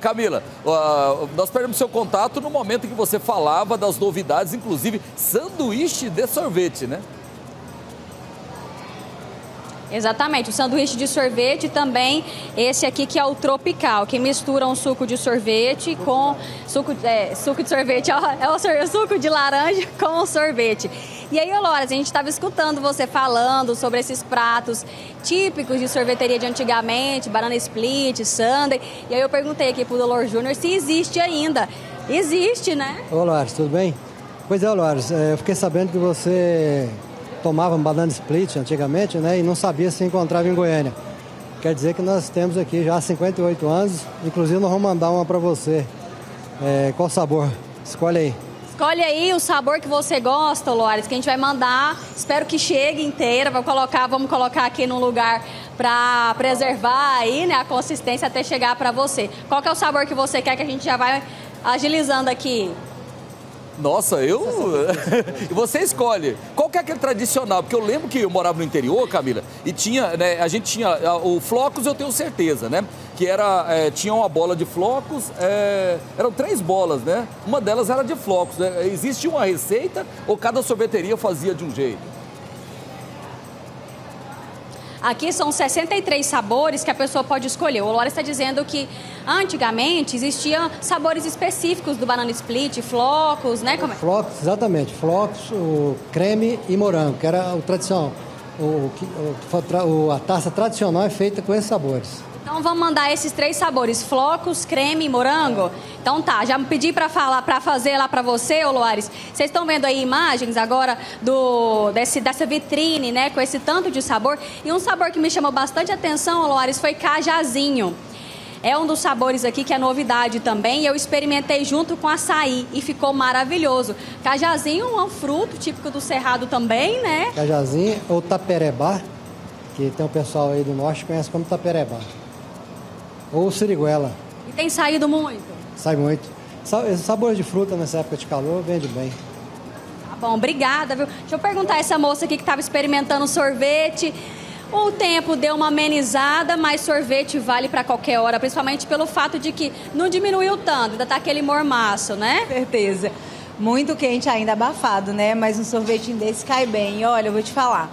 Camila, uh, nós perdemos seu contato no momento em que você falava das novidades, inclusive sanduíche de sorvete, né? Exatamente, o sanduíche de sorvete também, esse aqui que é o tropical, que mistura um suco de sorvete com suco, é, suco de sorvete, ó, é o suco de laranja com o sorvete. E aí, Loras, a gente estava escutando você falando sobre esses pratos típicos de sorveteria de antigamente, banana split, sundae, e aí eu perguntei aqui pro Dolor Júnior se existe ainda. Existe, né? Ô, Loras, tudo bem? Pois é, Loras, é, eu fiquei sabendo que você tomava banana split antigamente, né? E não sabia se encontrava em Goiânia. Quer dizer que nós temos aqui já 58 anos, inclusive nós vamos mandar uma para você. É, qual sabor? Escolhe aí. Escolhe aí o sabor que você gosta, Loares, que a gente vai mandar. Espero que chegue inteira. Vou colocar, vamos colocar aqui num lugar para preservar aí, né, a consistência até chegar para você. Qual que é o sabor que você quer que a gente já vai agilizando aqui? Nossa, eu. Você escolhe. Qual que é aquele tradicional? Porque eu lembro que eu morava no interior, Camila, e tinha, né? A gente tinha. O flocos eu tenho certeza, né? Que era. É, tinha uma bola de flocos, é, eram três bolas, né? Uma delas era de flocos. Né? Existe uma receita ou cada sorveteria fazia de um jeito? Aqui são 63 sabores que a pessoa pode escolher. O Lora está dizendo que antigamente existiam sabores específicos do banana split, flocos, né? Como é? Flocos, exatamente. Flocos, o creme e morango, que era o tradicional. O, o, a taça tradicional é feita com esses sabores. Então vamos mandar esses três sabores, flocos, creme e morango. Então tá, já me pedi para falar, para fazer lá para você, ô Loares. Vocês estão vendo aí imagens agora do desse, dessa vitrine, né, com esse tanto de sabor. E um sabor que me chamou bastante atenção, ô Loares, foi cajazinho. É um dos sabores aqui que é novidade também. Eu experimentei junto com açaí e ficou maravilhoso. Cajazinho é um fruto típico do Cerrado também, né? Cajazinho ou taperebá, que tem um pessoal aí do norte que conhece como taperebá ou siriguela. E tem saído muito? Sai muito. Sabor de fruta nessa época de calor vende bem. Tá bom, obrigada, viu? Deixa eu perguntar a essa moça aqui que estava experimentando sorvete. O tempo deu uma amenizada, mas sorvete vale para qualquer hora, principalmente pelo fato de que não diminuiu tanto, ainda tá aquele mormaço, né? Certeza. Muito quente ainda, abafado, né? Mas um sorvetinho desse cai bem. Olha, eu vou te falar.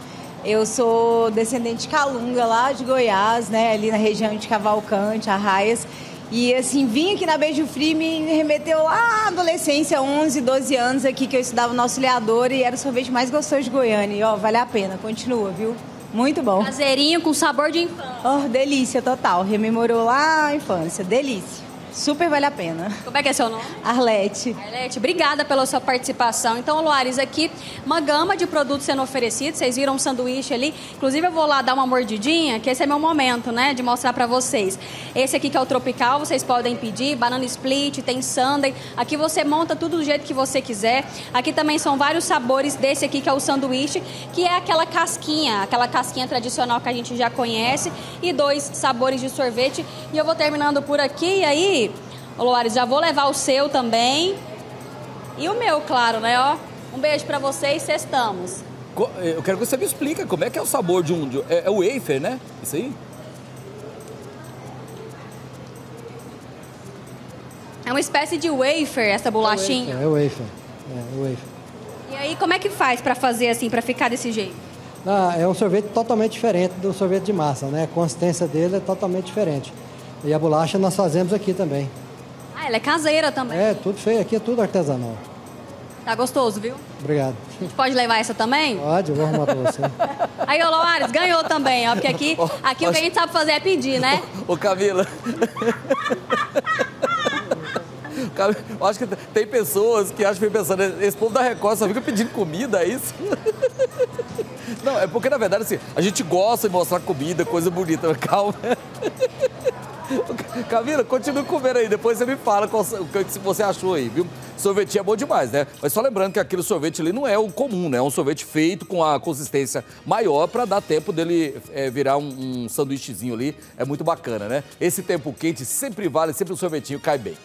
Eu sou descendente de Calunga, lá de Goiás, né? Ali na região de Cavalcante, Arraias. E assim, vim aqui na Beijo Frio me remeteu lá à adolescência, 11, 12 anos aqui que eu estudava no auxiliador e era o sorvete mais gostoso de Goiânia. E ó, vale a pena, continua, viu? Muito bom. Caseirinho com sabor de infância. Oh, delícia total. Rememorou lá a infância. Delícia. Super vale a pena. Como é que é seu nome? Arlete. Arlete, obrigada pela sua participação. Então, Luares, aqui uma gama de produtos sendo oferecidos. Vocês viram um sanduíche ali. Inclusive, eu vou lá dar uma mordidinha, que esse é meu momento, né, de mostrar para vocês. Esse aqui que é o tropical, vocês podem pedir. Banana split, tem sundae. Aqui você monta tudo do jeito que você quiser. Aqui também são vários sabores desse aqui que é o sanduíche, que é aquela casquinha, aquela casquinha tradicional que a gente já conhece. E dois sabores de sorvete. E eu vou terminando por aqui. E aí, Ô, Loares, já vou levar o seu também. E o meu, claro, né? Ó, um beijo para vocês, sextamos. Eu quero que você me explique como é que é o sabor de um... De, é, é o wafer, né? Isso aí? É uma espécie de wafer, essa bolachinha. É, é wafer. É, é wafer. E aí, como é que faz para fazer assim, para ficar desse jeito? Ah, é um sorvete totalmente diferente do sorvete de massa, né? A consistência dele é totalmente diferente. E a bolacha nós fazemos aqui também. Ah, ela é caseira também? É, tudo feio. Aqui é tudo artesanal. Tá gostoso, viu? Obrigado. A gente pode levar essa também? Pode, eu vou arrumar pra você. Aí, ô Loares, ganhou também, ó. Porque aqui, aqui o que a gente sabe fazer é pedir, né? Ô, Camila. Eu acho que tem pessoas que acham que pensando, esse povo da Record só fica pedindo comida, é isso? Não, é porque na verdade assim, a gente gosta de mostrar comida, coisa bonita, calma. Camila, continue comendo aí, depois você me fala o que você achou aí, viu? Sorvete é bom demais, né? Mas só lembrando que aquele sorvete ali não é o comum, né? É um sorvete feito com a consistência maior para dar tempo dele é, virar um, um sanduíchezinho ali. É muito bacana, né? Esse tempo quente sempre vale, sempre o sorvetinho cai bem.